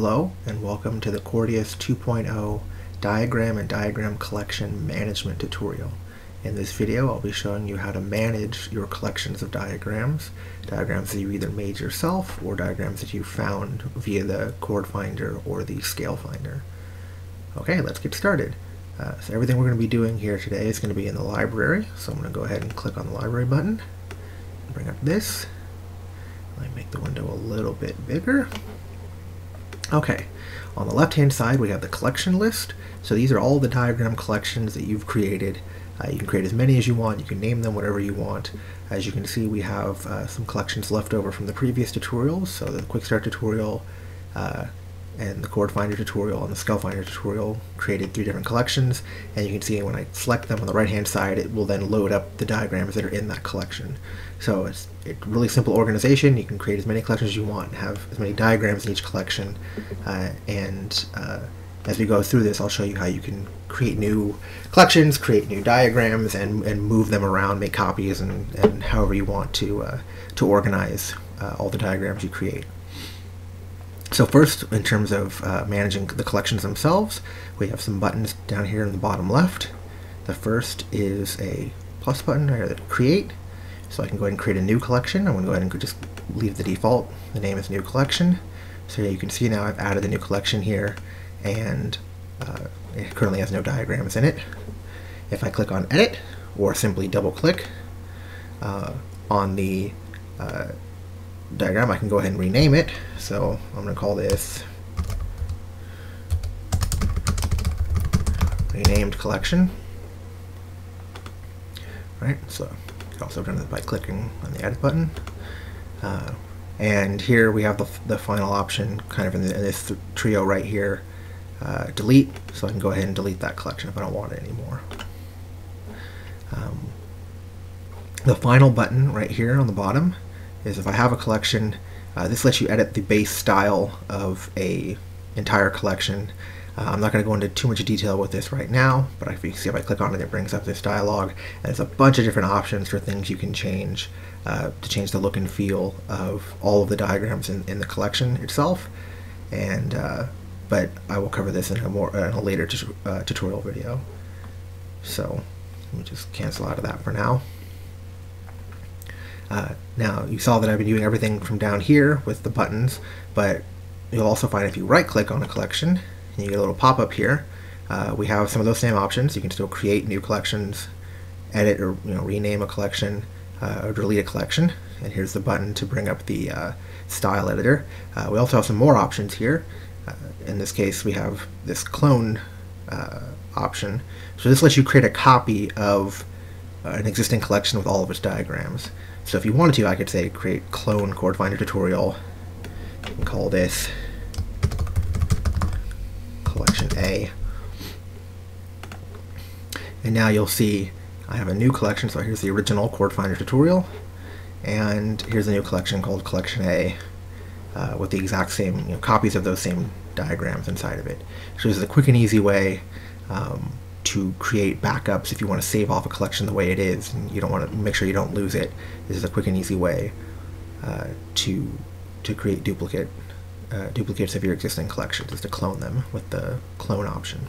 Hello and welcome to the Chordious 2.0 Diagram and Diagram Collection Management tutorial. In this video I'll be showing you how to manage your collections of diagrams, diagrams that you either made yourself or diagrams that you found via the chord finder or the scale finder. Okay, let's get started. Uh, so everything we're going to be doing here today is going to be in the library, so I'm going to go ahead and click on the library button, bring up this, let me make the window a little bit bigger. Okay, on the left hand side we have the collection list. So these are all the diagram collections that you've created. Uh, you can create as many as you want, you can name them whatever you want. As you can see we have uh, some collections left over from the previous tutorials. So the quick start tutorial, uh, and the chord finder tutorial and the scale finder tutorial created three different collections and you can see when I select them on the right hand side it will then load up the diagrams that are in that collection. So it's a really simple organization. You can create as many collections as you want have as many diagrams in each collection uh, and uh, as we go through this I'll show you how you can create new collections create new diagrams and, and move them around make copies and, and however you want to uh, to organize uh, all the diagrams you create so first, in terms of uh, managing the collections themselves, we have some buttons down here in the bottom left. The first is a plus button or create. So I can go ahead and create a new collection. I'm going to go ahead and just leave the default. The name is new collection. So you can see now I've added a new collection here and uh, it currently has no diagrams in it. If I click on edit or simply double click uh, on the uh, diagram, I can go ahead and rename it. So I'm going to call this renamed collection. Right, so you also done it by clicking on the edit button. Uh, and here we have the, the final option kind of in, the, in this th trio right here, uh, delete. So I can go ahead and delete that collection if I don't want it anymore. Um, the final button right here on the bottom is if I have a collection, uh, this lets you edit the base style of a entire collection. Uh, I'm not going to go into too much detail with this right now, but if you see if I click on it, it brings up this dialog. And there's a bunch of different options for things you can change uh, to change the look and feel of all of the diagrams in, in the collection itself. And uh, but I will cover this in a more in a later uh, tutorial video. So let me just cancel out of that for now. Uh, now, you saw that I've been doing everything from down here with the buttons, but you'll also find if you right-click on a collection, and you get a little pop-up here, uh, we have some of those same options. You can still create new collections, edit or you know rename a collection, uh, or delete a collection. And here's the button to bring up the uh, style editor. Uh, we also have some more options here. Uh, in this case, we have this clone option. So this lets you create a copy of an existing collection with all of its diagrams. So if you wanted to, I could say create clone chord finder tutorial and call this collection A. And now you'll see I have a new collection. So here's the original chord finder tutorial. And here's a new collection called collection A uh, with the exact same you know, copies of those same diagrams inside of it. So this is a quick and easy way um, to create backups if you want to save off a collection the way it is and you don't want to make sure you don't lose it. This is a quick and easy way uh, to to create duplicate uh, duplicates of your existing collections is to clone them with the clone option.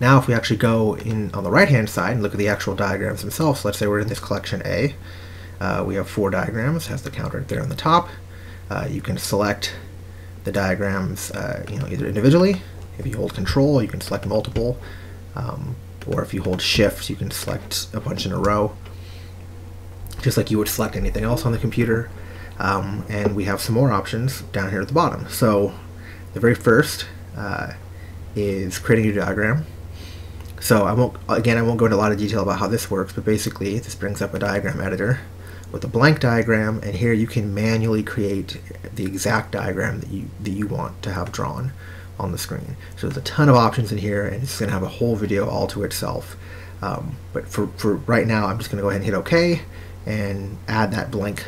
Now if we actually go in on the right hand side and look at the actual diagrams themselves, let's say we're in this collection A, uh, we have four diagrams, has the counter there on the top. Uh, you can select the diagrams uh, you know, either individually if you hold control, you can select multiple, um, or if you hold shift, you can select a bunch in a row, just like you would select anything else on the computer. Um, and we have some more options down here at the bottom. So the very first uh, is creating a diagram. So I won't, again, I won't go into a lot of detail about how this works, but basically this brings up a diagram editor with a blank diagram, and here you can manually create the exact diagram that you, that you want to have drawn on the screen. So there's a ton of options in here and it's going to have a whole video all to itself. Um, but for, for right now, I'm just going to go ahead and hit OK and add that blank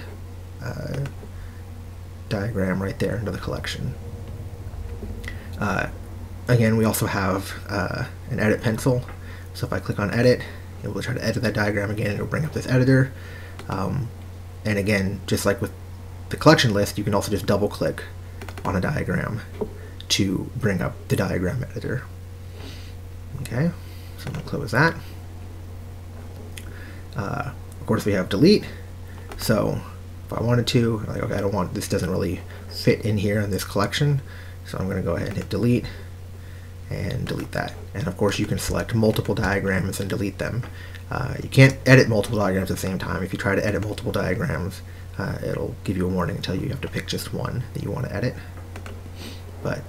uh, diagram right there into the collection. Uh, again, we also have uh, an edit pencil. So if I click on edit, it will try to edit that diagram again. It'll bring up this editor. Um, and again, just like with the collection list, you can also just double click on a diagram to bring up the diagram editor. Okay, so I'm going to close that. Uh, of course, we have delete. So if I wanted to, like, okay, I don't want this doesn't really fit in here in this collection, so I'm going to go ahead and hit delete and delete that. And of course, you can select multiple diagrams and delete them. Uh, you can't edit multiple diagrams at the same time. If you try to edit multiple diagrams, uh, it'll give you a warning and tell you you have to pick just one that you want to edit. But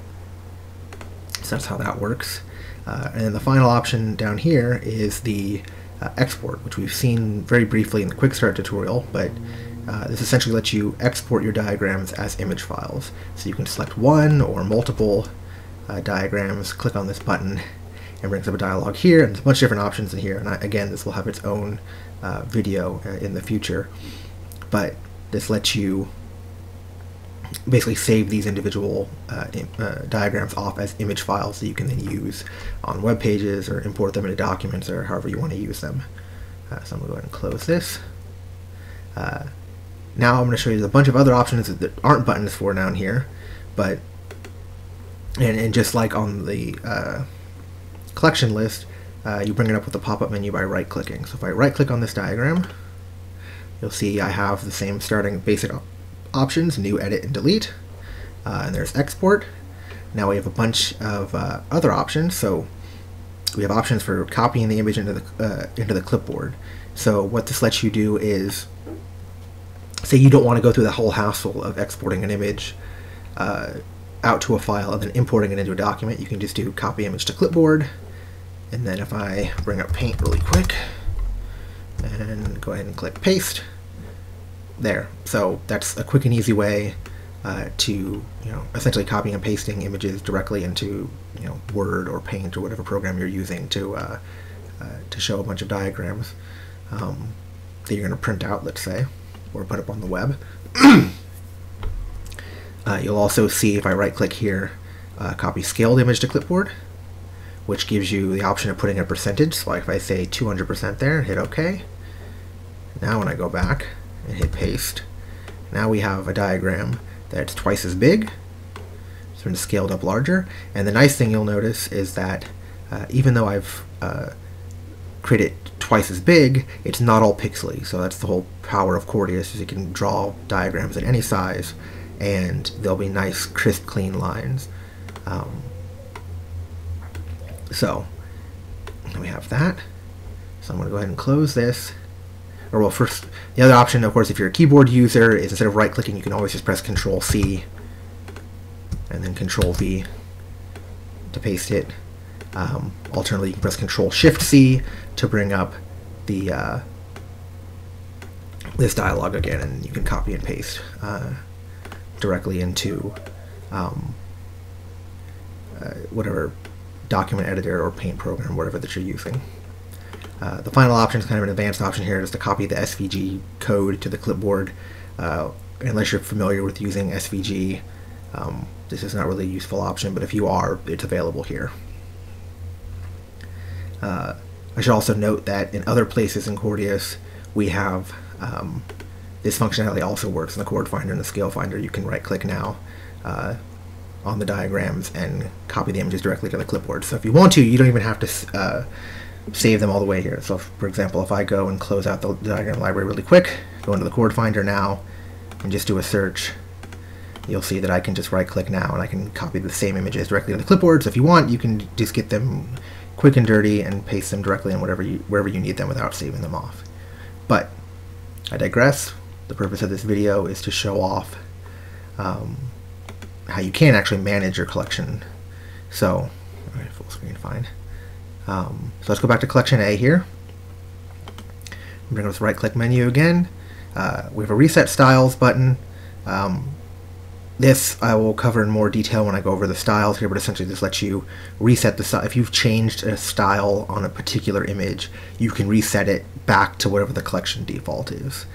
that's how that works. Uh, and then the final option down here is the uh, export, which we've seen very briefly in the quick start tutorial, but uh, this essentially lets you export your diagrams as image files. So you can select one or multiple uh, diagrams, click on this button, and brings up a dialog here, and there's a bunch of different options in here, and I, again, this will have its own uh, video uh, in the future, but this lets you basically save these individual uh, uh, diagrams off as image files that you can then use on web pages or import them into documents or however you want to use them. Uh, so I'm going to go ahead and close this. Uh, now I'm going to show you a bunch of other options that aren't buttons for down here, but and, and just like on the uh, collection list, uh, you bring it up with the pop-up menu by right-clicking. So if I right-click on this diagram, you'll see I have the same starting basic options, new, edit, and delete. Uh, and there's export. Now we have a bunch of uh, other options. So we have options for copying the image into the, uh, into the clipboard. So what this lets you do is, say you don't want to go through the whole hassle of exporting an image uh, out to a file and then importing it into a document, you can just do copy image to clipboard. And then if I bring up Paint really quick and go ahead and click paste, there. So that's a quick and easy way uh, to, you know, essentially copying and pasting images directly into, you know, Word or Paint or whatever program you're using to uh, uh, to show a bunch of diagrams um, that you're going to print out, let's say, or put up on the web. Uh, you'll also see if I right click here, uh, copy scaled image to clipboard, which gives you the option of putting a percentage. So like if I say 200% there, hit OK. Now when I go back, and hit paste. Now we have a diagram that's twice as big, so it's scaled up larger. And the nice thing you'll notice is that uh, even though I've uh, created twice as big, it's not all pixely. So that's the whole power of Chordious is you can draw diagrams at any size and there'll be nice crisp clean lines. Um, so we have that. So I'm going to go ahead and close this or well, first, the other option, of course, if you're a keyboard user, is instead of right-clicking, you can always just press Control-C and then Control-V to paste it. Um, alternately, you can press Control-Shift-C to bring up the uh, this dialog again, and you can copy and paste uh, directly into um, uh, whatever document editor or paint program, whatever that you're using. Uh, the final option is kind of an advanced option here, is to copy the SVG code to the clipboard. Uh, unless you're familiar with using SVG, um, this is not really a useful option, but if you are, it's available here. Uh, I should also note that in other places in Chordious, we have um, this functionality also works in the chord finder and the scale finder. You can right click now uh, on the diagrams and copy the images directly to the clipboard. So if you want to, you don't even have to uh, save them all the way here. So, if, for example, if I go and close out the diagram library really quick, go into the chord finder now, and just do a search, you'll see that I can just right-click now, and I can copy the same images directly to the clipboard. So if you want, you can just get them quick and dirty and paste them directly in whatever you, wherever you need them without saving them off. But I digress. The purpose of this video is to show off um, how you can actually manage your collection. So, full screen, fine. Um, so let's go back to collection A here. Bring up this right click menu again. Uh, we have a reset styles button. Um, this I will cover in more detail when I go over the styles here, but essentially this lets you reset the style. If you've changed a style on a particular image, you can reset it back to whatever the collection default is.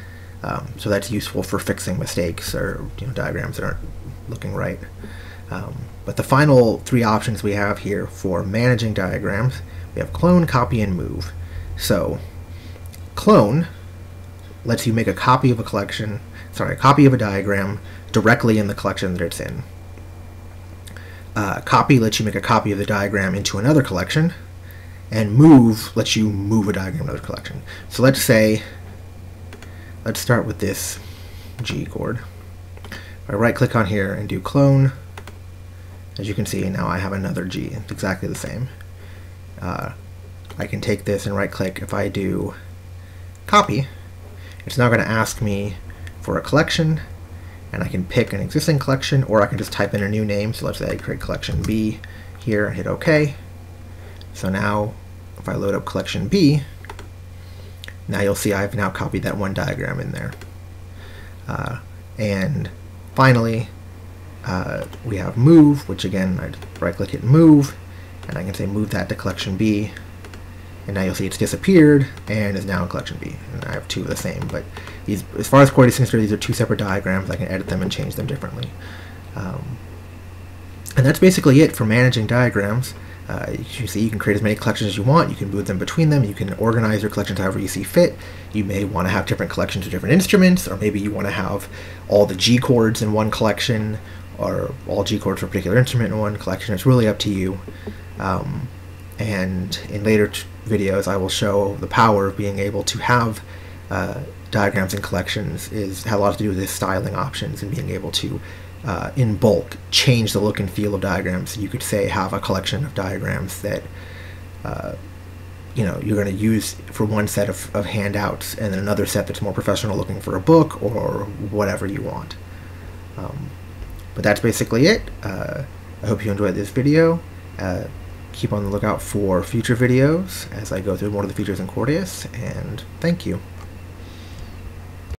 Um, so that's useful for fixing mistakes or you know, diagrams that aren't looking right. Um, but the final three options we have here for managing diagrams we have clone, copy, and move. So, clone lets you make a copy of a collection, sorry, a copy of a diagram directly in the collection that it's in. Uh, copy lets you make a copy of the diagram into another collection, and move lets you move a diagram to another collection. So let's say, let's start with this G chord. I right click on here and do clone, as you can see now I have another G. It's exactly the same. Uh, I can take this and right click. If I do copy, it's now going to ask me for a collection and I can pick an existing collection or I can just type in a new name. So let's say I create collection B here and hit OK. So now if I load up collection B, now you'll see I've now copied that one diagram in there. Uh, and finally, uh, we have move, which again, I right click it move, and I can say move that to collection B, and now you'll see it's disappeared and is now in collection B. And I have two of the same, but these, as far as Chordious is concerned, these are two separate diagrams. I can edit them and change them differently. Um, and that's basically it for managing diagrams. Uh, you see, you can create as many collections as you want. You can move them between them. You can organize your collections however you see fit. You may want to have different collections of different instruments, or maybe you want to have all the G chords in one collection, or all G chords for a particular instrument in one collection. It's really up to you. Um, and in later videos I will show the power of being able to have uh, diagrams and collections is has a lot to do with this styling options and being able to uh, in bulk change the look and feel of diagrams. You could say have a collection of diagrams that uh, you know you're going to use for one set of, of handouts and then another set that's more professional looking for a book or whatever you want. Um, but that's basically it. Uh, I hope you enjoyed this video. Uh, keep on the lookout for future videos as I go through more of the features in Chordious, and thank you.